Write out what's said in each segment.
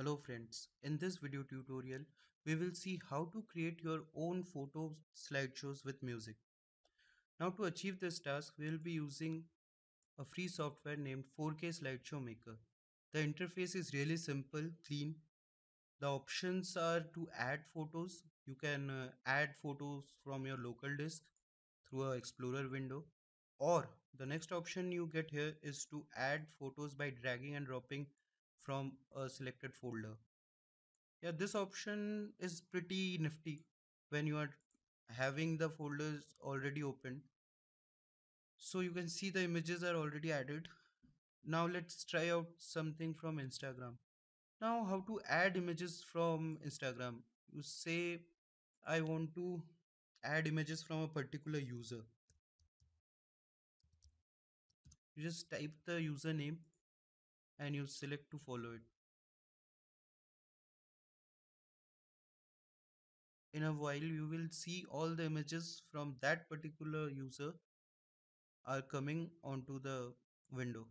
Hello friends, in this video tutorial we will see how to create your own photo slideshows with music. Now to achieve this task we will be using a free software named 4K Slideshow Maker. The interface is really simple, clean. The options are to add photos. You can uh, add photos from your local disk through a explorer window or the next option you get here is to add photos by dragging and dropping from a selected folder. Yeah this option is pretty nifty when you are having the folders already opened. So you can see the images are already added. Now let's try out something from instagram. Now how to add images from instagram? You say i want to add images from a particular user. You just type the username and you select to follow it. In a while you will see all the images from that particular user are coming onto the window.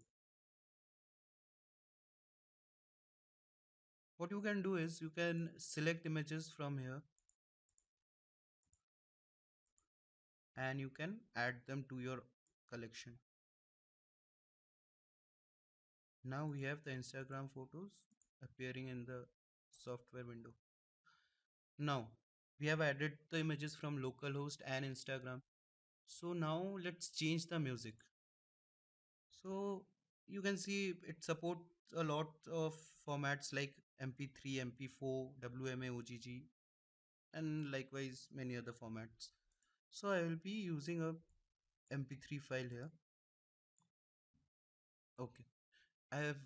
What you can do is you can select images from here and you can add them to your collection now we have the instagram photos appearing in the software window. Now we have added the images from localhost and instagram. So now let's change the music. So you can see it supports a lot of formats like mp3 mp4 wma ogg and likewise many other formats. So i will be using a mp3 file here. Okay I have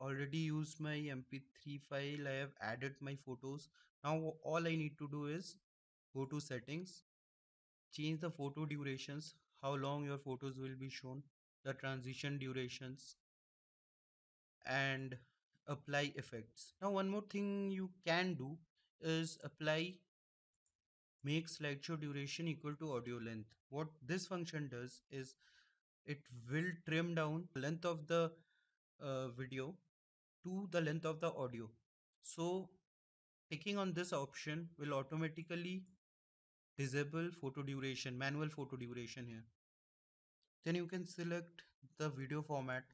already used my mp3 file I have added my photos. Now all I need to do is go to settings change the photo durations how long your photos will be shown the transition durations and apply effects. Now one more thing you can do is apply make slideshow duration equal to audio length. What this function does is it will trim down length of the video to the length of the audio. So clicking on this option will automatically disable photo duration manual photo duration here. Then you can select the video format.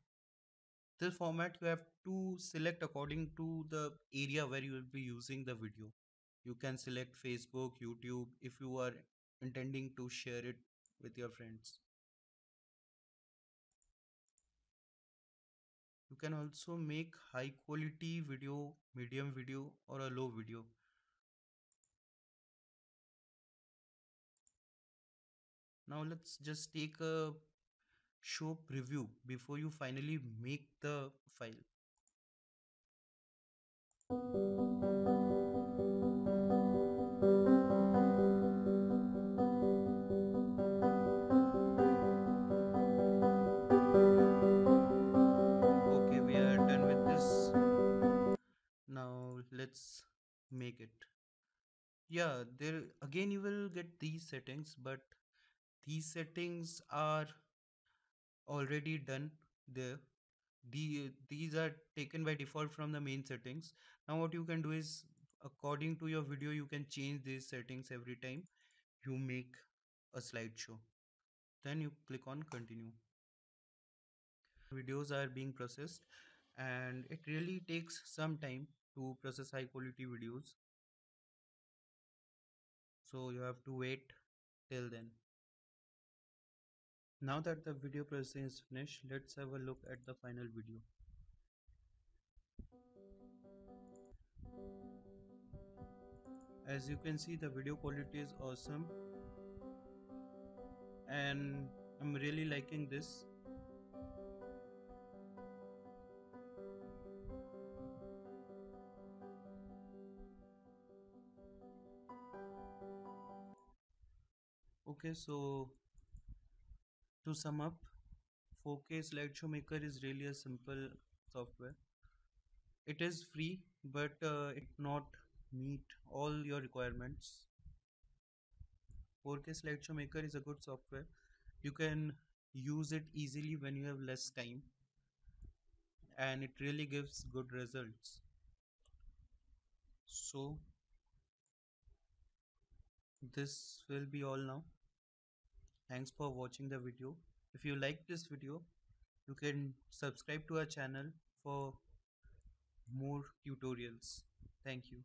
This format you have to select according to the area where you will be using the video. You can select facebook youtube if you are intending to share it with your friends can also make high quality video medium video or a low video. Now let's just take a show preview before you finally make the file yeah there again you will get these settings but these settings are already done there. The these are taken by default from the main settings. Now what you can do is according to your video you can change these settings every time you make a slideshow. Then you click on continue. Videos are being processed and it really takes some time to process high quality videos so you have to wait till then. Now that the video processing is finished let's have a look at the final video. As you can see the video quality is awesome. And I'm really liking this okay so to sum up 4k slideshow maker is really a simple software. It is free but uh, it not meet all your requirements. 4k slideshow maker is a good software. You can use it easily when you have less time and it really gives good results. So this will be all now thanks for watching the video. If you like this video you can subscribe to our channel for more tutorials. Thank you